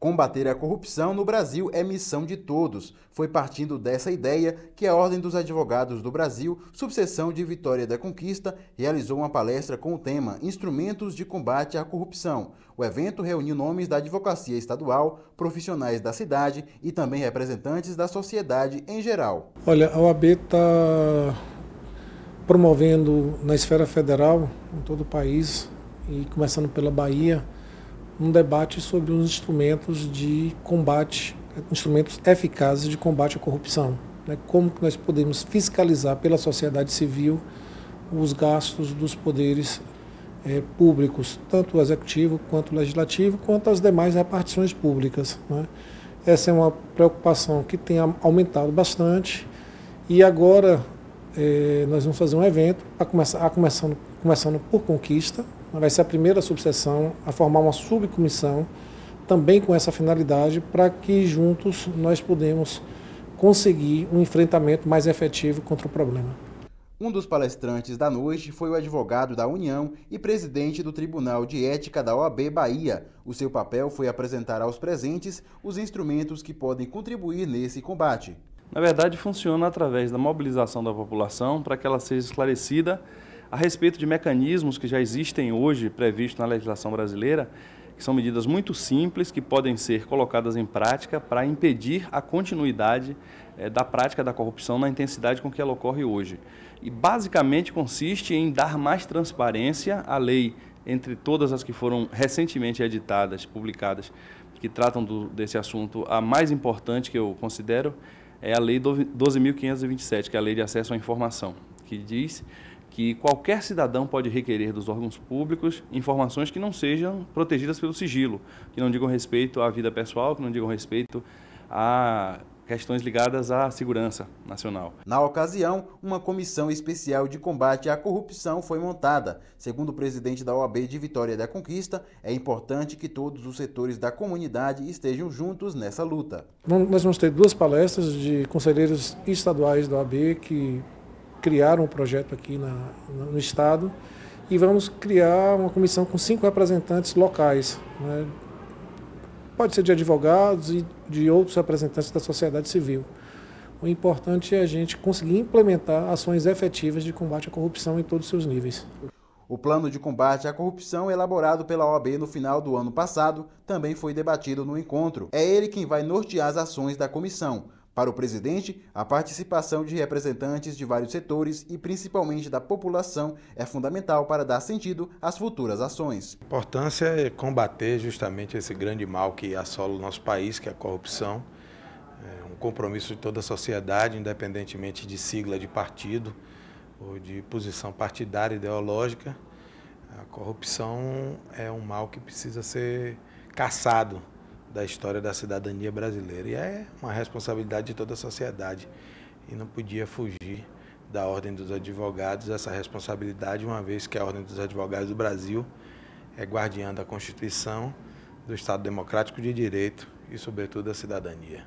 Combater a corrupção no Brasil é missão de todos. Foi partindo dessa ideia que a Ordem dos Advogados do Brasil, subseção de Vitória da Conquista, realizou uma palestra com o tema Instrumentos de Combate à Corrupção. O evento reuniu nomes da advocacia estadual, profissionais da cidade e também representantes da sociedade em geral. Olha, a OAB está promovendo na esfera federal, em todo o país, e começando pela Bahia, um debate sobre os instrumentos de combate, instrumentos eficazes de combate à corrupção. Né? Como que nós podemos fiscalizar pela sociedade civil os gastos dos poderes é, públicos, tanto o executivo quanto o legislativo, quanto as demais repartições públicas. Né? Essa é uma preocupação que tem aumentado bastante e agora é, nós vamos fazer um evento, a começar, a começando, começando por conquista, vai ser a primeira subseção a formar uma subcomissão também com essa finalidade para que juntos nós podemos conseguir um enfrentamento mais efetivo contra o problema. Um dos palestrantes da noite foi o advogado da União e presidente do Tribunal de Ética da OAB Bahia. O seu papel foi apresentar aos presentes os instrumentos que podem contribuir nesse combate. Na verdade, funciona através da mobilização da população para que ela seja esclarecida a respeito de mecanismos que já existem hoje previstos na legislação brasileira, que são medidas muito simples que podem ser colocadas em prática para impedir a continuidade é, da prática da corrupção na intensidade com que ela ocorre hoje. E basicamente consiste em dar mais transparência à lei entre todas as que foram recentemente editadas, publicadas, que tratam do, desse assunto. A mais importante que eu considero é a Lei 12.527, que é a Lei de Acesso à Informação, que diz que qualquer cidadão pode requerer dos órgãos públicos informações que não sejam protegidas pelo sigilo, que não digam respeito à vida pessoal, que não digam respeito a questões ligadas à segurança nacional. Na ocasião, uma comissão especial de combate à corrupção foi montada. Segundo o presidente da OAB de Vitória da Conquista, é importante que todos os setores da comunidade estejam juntos nessa luta. Nós vamos ter duas palestras de conselheiros estaduais da OAB que criaram um projeto aqui na, no estado e vamos criar uma comissão com cinco representantes locais, né, pode ser de advogados e de outros representantes da sociedade civil. O importante é a gente conseguir implementar ações efetivas de combate à corrupção em todos os seus níveis. O plano de combate à corrupção elaborado pela OAB no final do ano passado também foi debatido no encontro. É ele quem vai nortear as ações da comissão. Para o presidente, a participação de representantes de vários setores e principalmente da população é fundamental para dar sentido às futuras ações. A importância é combater justamente esse grande mal que assola o nosso país, que é a corrupção. É um compromisso de toda a sociedade, independentemente de sigla de partido ou de posição partidária ideológica. A corrupção é um mal que precisa ser caçado da história da cidadania brasileira. E é uma responsabilidade de toda a sociedade. E não podia fugir da Ordem dos Advogados essa responsabilidade, uma vez que a Ordem dos Advogados do Brasil é guardiã da Constituição, do Estado Democrático de Direito e, sobretudo, da cidadania.